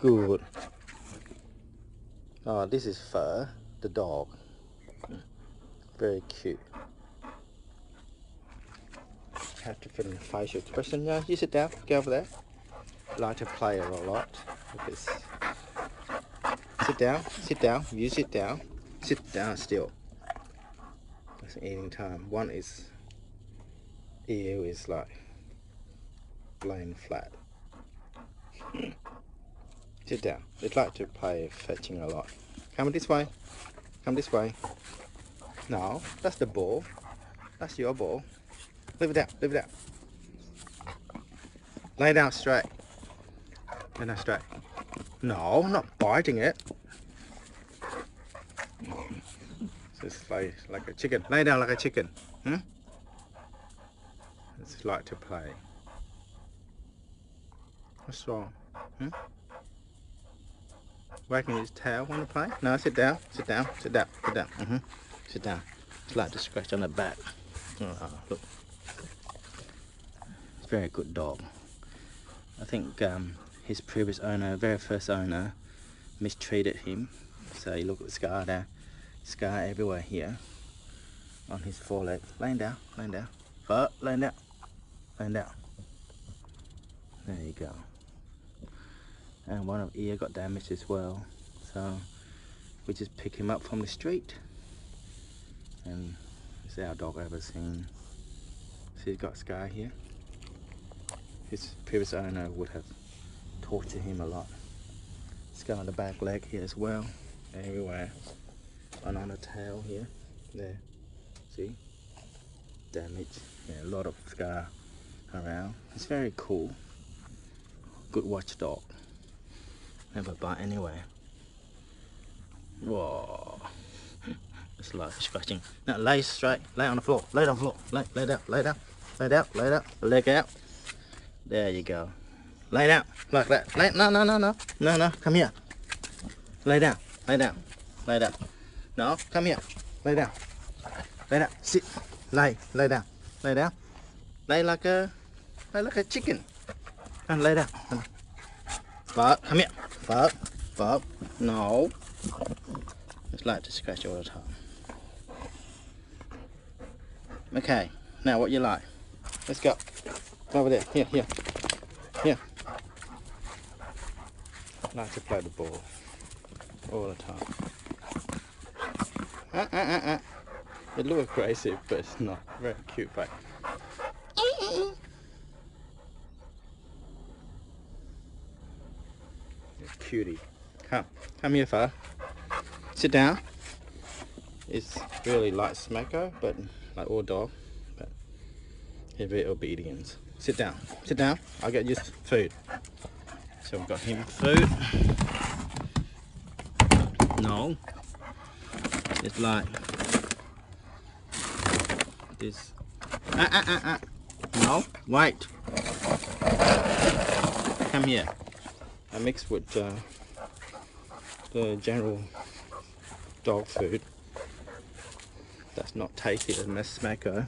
Good. Oh, this is Phở, the dog. Very cute. Have to film the facial expression. Yeah, you sit down. Get over there. Like to play a lot. Sit down. Sit down. You sit down. Sit down still. It's eating time. One is ear is like laying flat. Sit down. They'd like to play fetching a lot. Come this way. Come this way. No, that's the ball. That's your ball. Leave it down. Leave it down. Lay down straight. Lay down straight. No, I'm not biting it. Just like, like a chicken. Lay down like a chicken. Hmm? It's like to play. What's wrong? Hmm? Wagging his tail. Want to play? No, sit down. Sit down. Sit down. Sit down. Mm -hmm. Sit down. It's like to scratch on the back. Oh, look. It's a very good dog. I think um, his previous owner, very first owner, mistreated him. So you look at the scar there. Scar everywhere here. On his foreleg. Laying down. Laying down. But laying down. Laying down. There you go and one of ear got damaged as well. So we just pick him up from the street. And it's our dog I've ever seen. See he's got scar here. His previous owner would have tortured him a lot. Scar on the back leg here as well. Everywhere. And on the tail here. There. See? Damage. Yeah a lot of scar around. It's very cool. Good watchdog Never bite anyway. Whoa. It's like scratching. Now lay straight, lay on the floor, lay on the floor, lay, lay down, lay down, lay down, lay down, leg out. There you go. Lay down, like that. Lay, no, no, no, no, no, no, come here. Lay down, lay down, lay down. No, come here, lay down, lay down, sit, lay, lay down, lay down. Lay like a, lay like a chicken. And lay down. But, come here. Fuck. Fuck. No. It's like to scratch all the time. Okay. Now what you like? Let's go. Over there. Here, here. Here. I like to play the ball. All the time. Uh, uh, uh, uh. It looks aggressive, but it's not. Very cute, but cutie. Come, come here, Phở. Sit down. It's really like Smacko, but like all dog, but he's very obedient. Sit down, sit down. I'll get you food. So we've got him food. No. It's like this. Ah, ah, ah, ah. No, wait. Come here. I mix with uh, the general dog food. That's not tasty as Miss Smacko.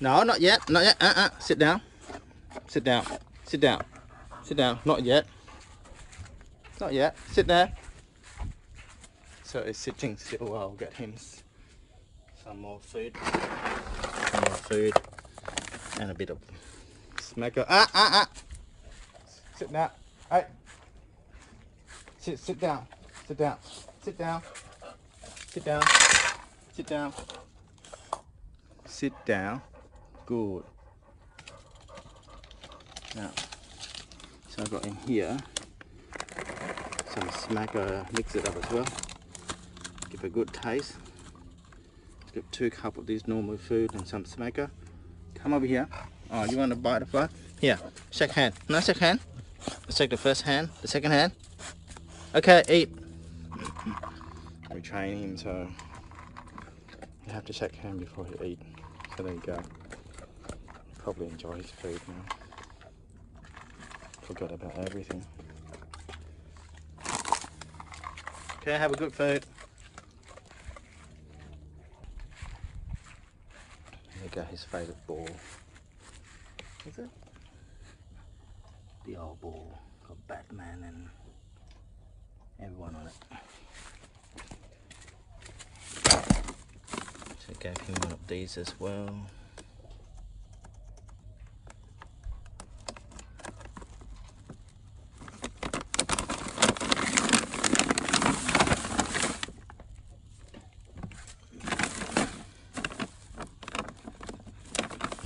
No, not yet, not yet. Uh uh. Sit down. Sit down. Sit down. Sit down. Not yet. Not yet. Sit there. So it's sitting still. I'll get him some more food. Some more food. And a bit of smacker. Ah, ah, ah. Sit down. All right. Sit, sit down. Sit down. Sit down. Sit down. Sit down. Sit down. Good. Now, so I've got in here some smacker, mix it up as well. Give a good taste. Get two cup of this normal food and some smacker. Come over here. Oh, you want to bite the fly? Here, shake hand. No, shake hand. Let's take the first hand, the second hand. Okay, eat. We train him so you have to shake hand before you eat. So there you go. Probably enjoy his food now. Forgot about everything. Okay, have a good food. There you go, his favourite ball. Is it? The old ball of Batman and everyone on it. So I gave him one of these as well.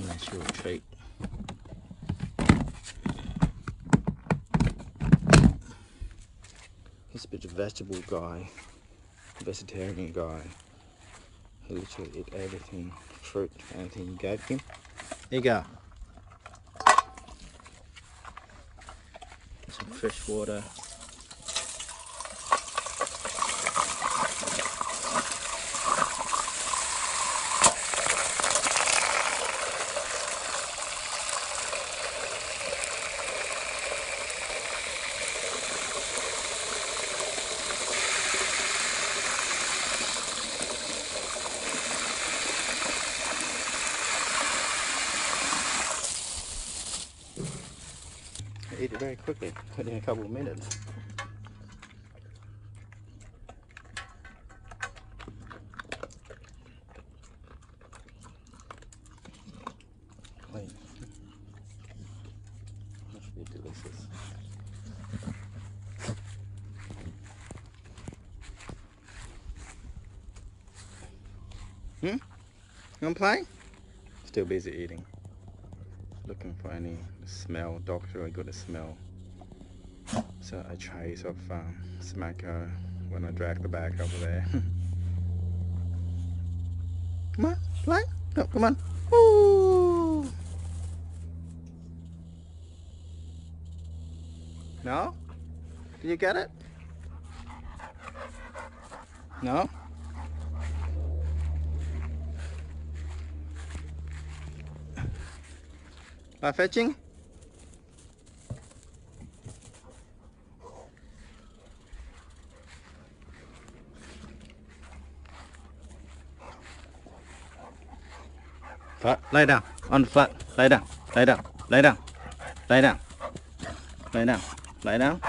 Natural treat. He's a bit vegetable guy, vegetarian guy. He literally ate everything, fruit, anything you gave him. There you go. Some fresh water. Eat it very quickly, within a couple of minutes. Clean. Must be delicious. Hmm? You wanna play? Still busy eating looking for any smell. Dogs really good at smell. So I trace of um, smacker when I drag the bag over there. come on, play. No, come on. Woo! No? Did you get it? No? Là fetching? Flat, lay down, on the flat, lay down, lay down, lay down, lay down, lay down, lay down,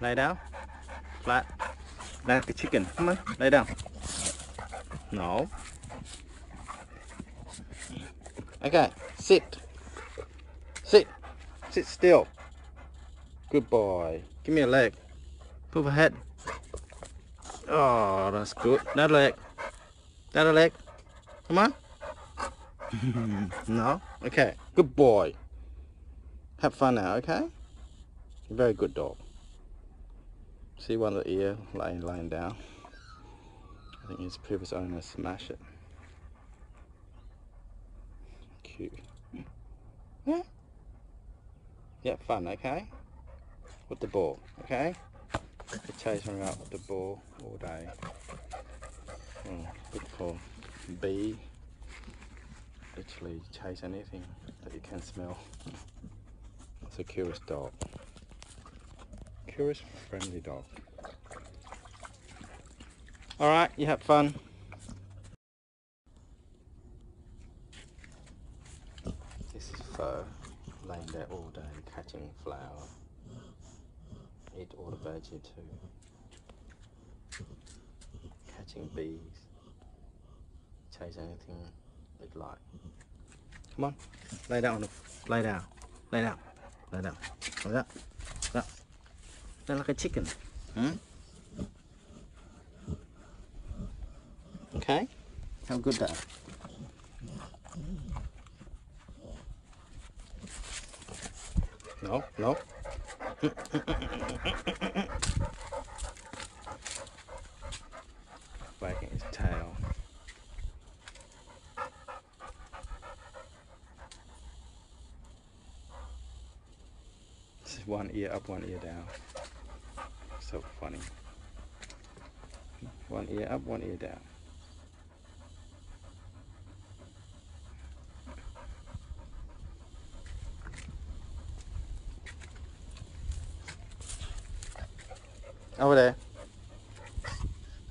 lay down, flat, like a chicken, come on, lay down. No. Okay, sit. Sit. Sit still. Good boy. Give me a leg. Pull Move ahead. Oh, that's good. That leg. That leg. Come on. no? Okay. Good boy. Have fun now, okay? Very good dog. See one of the ear lying, lying down. I think his previous owner smashed it. Yeah. Hmm? Yeah, fun, okay? With the ball, okay? We're around with the ball all day. Oh, good for bee. Literally chase anything that you can smell. It's a curious dog. Curious, friendly dog. Alright, you have fun. This is Phở, laying there all day catching flower. All the veggie too. Catching bees. Chase anything they'd like. Come on, lay down on the, lay down, lay down, lay down, lay down, lay down. They're like a chicken. Hmm? Okay? How good that? No, no. Wagging his tail. This is one ear up, one ear down. So funny. One ear up, one ear down. Over there.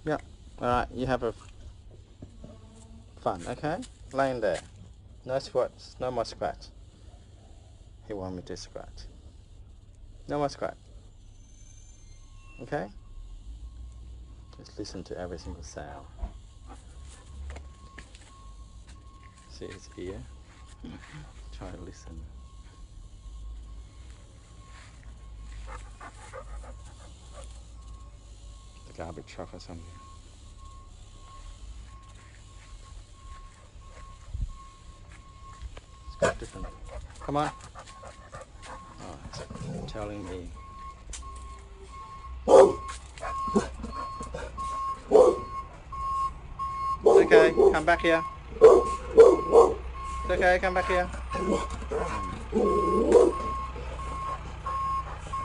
Yeah. Alright, you have a fun, okay? Laying there. No squats, no more scratch. He want me to scratch. No more scratch. Okay? Just listen to every single sound. See his ear? Mm-hmm. Try to listen. Garbage truck or something. It's quite different. Come on. Oh, it's telling me. It's okay, come back here. It's okay, come back here. Hmm.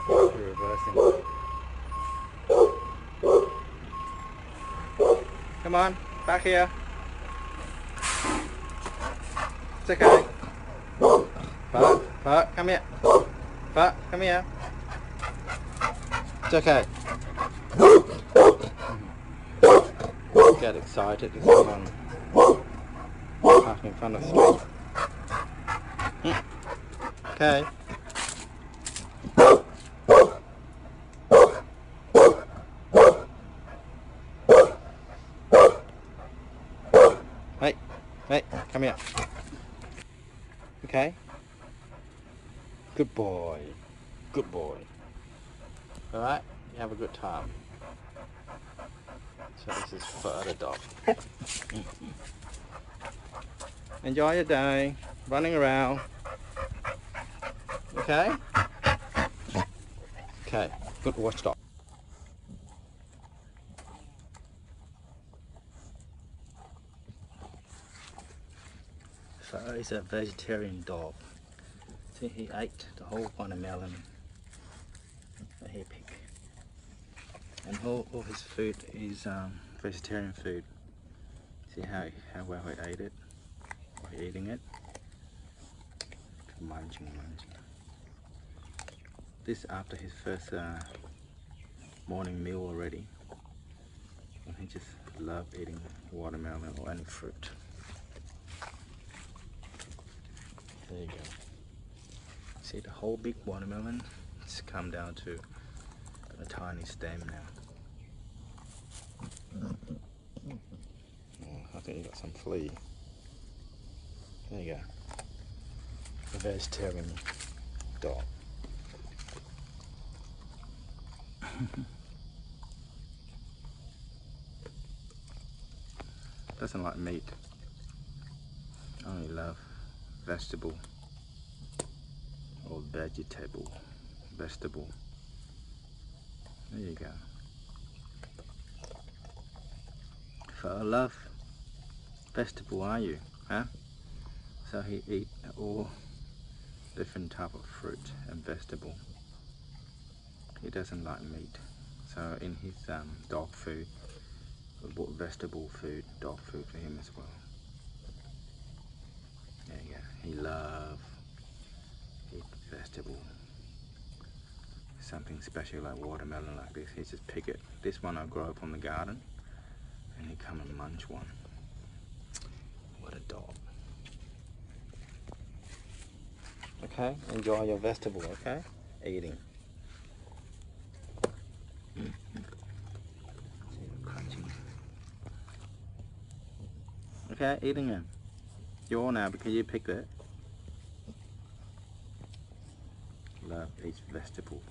Reversing. Come on, back here. It's okay. Buck, Buck, come here. Buck, come here. It's okay. Get excited. There's someone parking in front of us. Mm. Okay. Hey, come here. Okay. Good boy. Good boy. Alright, you have a good time. So this is for other dog. Enjoy your day, running around. Okay? Okay, good watchdog. He's a vegetarian dog. See, he ate the whole watermelon that he picked. And all, all his food is um, vegetarian food. See how, how well he ate it? Or eating it? Munching, munching. This after his first uh, morning meal already. And he just loved eating watermelon or any fruit. There you go. See the whole big watermelon? It's come down to a tiny stem now. Oh, I think you got some flea. There you go. A vegetarian dog. Doesn't like meat. Only love vegetable or vegetable vegetable. There you go. For a love vegetable are you? Huh? So he eat all different type of fruit and vegetable. He doesn't like meat. So in his um, dog food we bought vegetable food dog food for him as well you. He love eat vegetable. Something special like watermelon like this. He just pick it. This one I grow up on the garden and he come and munch one. What a dog. Okay, enjoy your vegetable, okay? Eating. Okay, eating them. You're now because you picked it. Love each vegetable.